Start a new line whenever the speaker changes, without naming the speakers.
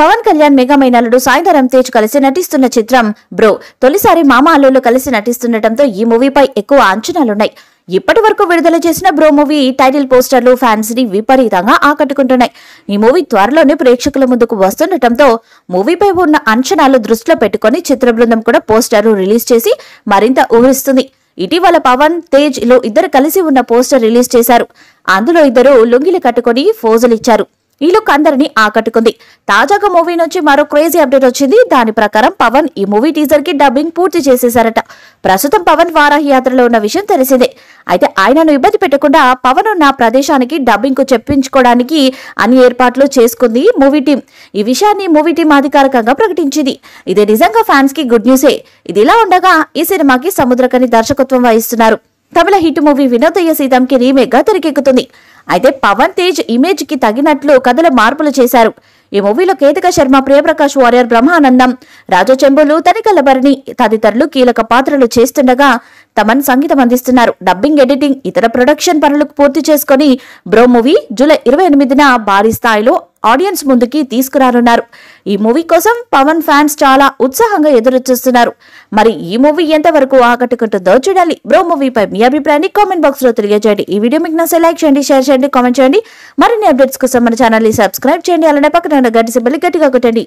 Pawan Kalyan mega మైనలుడు సాయిధరం తేజ్ కలిసి నటిస్తున్న చిత్రం బ్రో. తొలిసారి మామ అల్లులు కలిసి నటిస్తుండటంతో ఈ మూవీపై ఎక్కువ అంచనాలున్నాయి. ఇప్పటి వరకు విడుదల చేసిన బ్రో మూవీ టైటిల్ పోస్టర్లు ఫ్యాన్స్ని విపరీతంగా ఆకట్టుకుంటున్నాయి. ఈ మూవీ త్వరలోనే ప్రేక్షకుల ముందుకు వస్తుండటంతో మూవీపై ఉన్న అంచనాలు దృష్టిలో పెట్టుకుని చిత్ర బృందం కూడా పోస్టర్లు రిలీజ్ చేసి మరింత ఊహిస్తుంది. ఇటీవల పవన్ తేజ్లో ఇద్దరు కలిసి ఉన్న పోస్టర్ రిలీజ్ చేశారు. అందులో ఇద్దరు లుంగిలు కట్టుకొని ఫోజులు ఇచ్చారు ఈ లుక్ అందరినీ ఆకట్టుకుంది. తాజాగా మూవీ నుంచి మరో క్రేజీ అప్డేట్ వచ్చింది. దాని ప్రకారం పవన్ ఈ మూవీ టీజర్కి డబ్బింగ్ పూర్తి చేసేశారట. ప్రస్తుతం పవన్ వారాహి యాత్రలో ఉన్న విషయం తెలిసిందే. అయితే ఆయనను ఇబ్బంది పెట్టకుండా పవన్ ఉన్న ప్రదేశానికి డబ్బింగ్కు చెప్పించుకోవడానికి అన్ని ఏర్పాట్లు చేసుకుంది మూవీ టీం ఈ విషయాన్ని మూవీ టీం అధికారికంగా ప్రకటించింది. ఇది నిజంగా ఫ్యాన్స్కి గుడ్ న్యూసే. ఇది ఇలా ఉండగా ఈ సినిమాకి సముద్రకని దర్శకత్వం వహిస్తున్నారు. తమిళ హిట్ మూవీ వినోదయ్య సీతంకి రీమేక్గా తెరకెక్కుతుంది. అయితే పవన్ తేజ్ ఇమేజ్కి తగినట్లు కథల మార్పులు చేశారు. ఈ మూవీలో కేతిక శర్మ ప్రియప్రకాష్ వారియర్ బ్రహ్మానందం రాజు చెంబులు తనికల భరణి తదితరులు కీలక పాత్రలు చేస్తుండగా తమన్ సంగీతం అందిస్తున్నారు. డబ్బింగ్ ఎడిటింగ్ ఇతర ప్రొడక్షన్ పనులకు పూర్తి చేసుకుని బ్రో మూవీ జూలై ఇరవై ఎనిమిదిన భారీ స్థాయిలో ఆడియన్స్ ముందుకి తీసుకురానున్నారు. ఈ మూవీ కోసం పవన్ ఫ్యాన్స్ చాలా ఉత్సాహంగా ఎదురు చూస్తున్నారు మరి ఈ మూవీ ఎంతవరకు ఆకట్టుకుంటుందో చూడాలి. బ్రో మూవీపై మీ అభిప్రాయాన్ని కామెంట్ బాక్స్లో తెలియజేయండి. ఈ వీడియో మీకు నచ్చే లైక్ చేయండి షేర్ చేయండి కామెంట్ చేయండి. మరిన్ని అప్డేట్స్ కోసం మన ఛానల్ని సబ్స్క్రైబ్ చేయండి. అలానే పక్కన ఉన్న గంట గట్టిగా కొట్టండి.